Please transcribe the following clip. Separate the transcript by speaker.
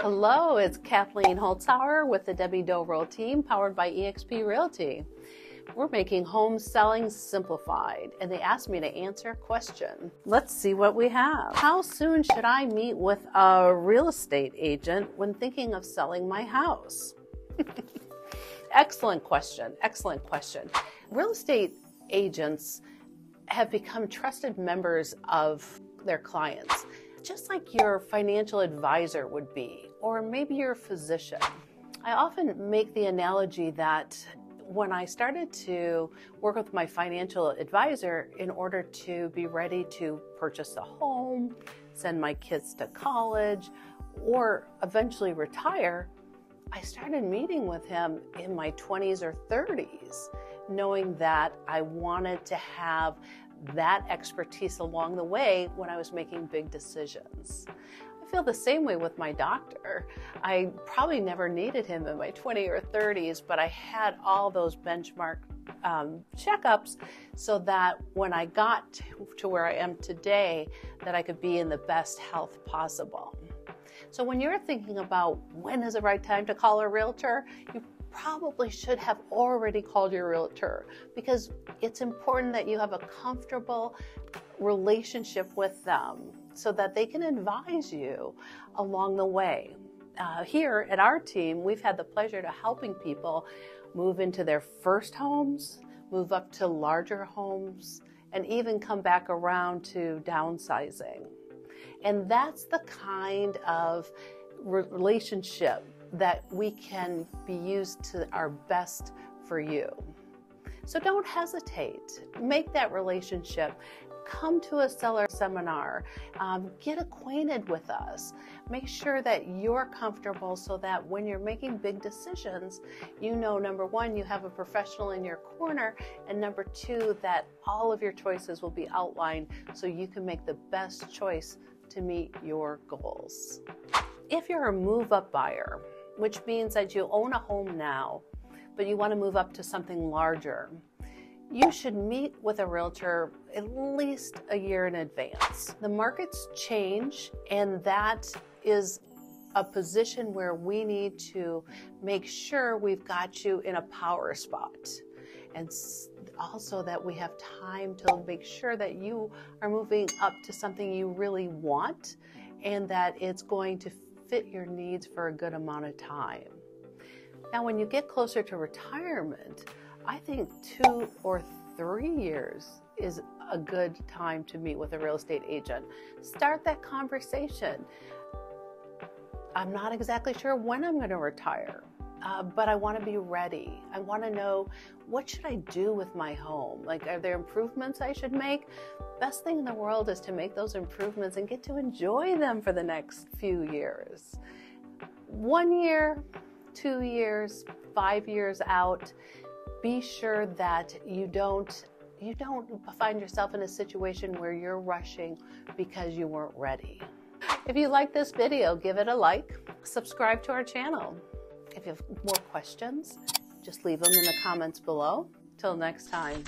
Speaker 1: Hello, it's Kathlene Holzhouer with the Debbie Doğrul team powered by eXp Realty. We're making home selling simplified, and they asked me to answer a question. Let's see what we have. How soon should I meet with a real estate agent when thinking of selling my house? excellent question. Excellent question. Real estate agents have become trusted members of their clients, just like your financial advisor would be, or maybe you're a physician. I often make the analogy that when I started to work with my financial advisor in order to be ready to purchase a home, send my kids to college, or eventually retire, I started meeting with him in my 20s or 30s, knowing that I wanted to have that expertise along the way when I was making big decisions. Feel the same way with my doctor. I probably never needed him in my 20s or 30s, but I had all those benchmark um, checkups so that when I got to where I am today, that I could be in the best health possible. So when you're thinking about when is the right time to call a realtor, you probably should have already called your realtor because it's important that you have a comfortable relationship with them so that they can advise you along the way. Uh, here at our team, we've had the pleasure to helping people move into their first homes, move up to larger homes, and even come back around to downsizing. And that's the kind of relationship that we can be used to our best for you. So don't hesitate. Make that relationship. Come to a seller seminar. Um, get acquainted with us. Make sure that you're comfortable so that when you're making big decisions, you know number one, you have a professional in your corner, and number two, that all of your choices will be outlined so you can make the best choice to meet your goals. If you're a move up buyer, which means that you own a home now, but you want to move up to something larger, you should meet with a realtor at least a year in advance. The markets change, and that is a position where we need to make sure we've got you in a power spot. And also that we have time to make sure that you are moving up to something you really want and that it's going to fit your needs for a good amount of time. Now, when you get closer to retirement, I think two or three years is a good time to meet with a real estate agent. Start that conversation. I'm not exactly sure when I'm going to retire. Uh, but I want to be ready. I want to know what should I do with my home? Like, are there improvements I should make? Best thing in the world is to make those improvements and get to enjoy them for the next few years. One year, two years, five years out, be sure that you don't you don't find yourself in a situation where you're rushing because you weren't ready. If you like this video, give it a like, subscribe to our channel. If you have more questions, just leave them in the comments below. Till next time.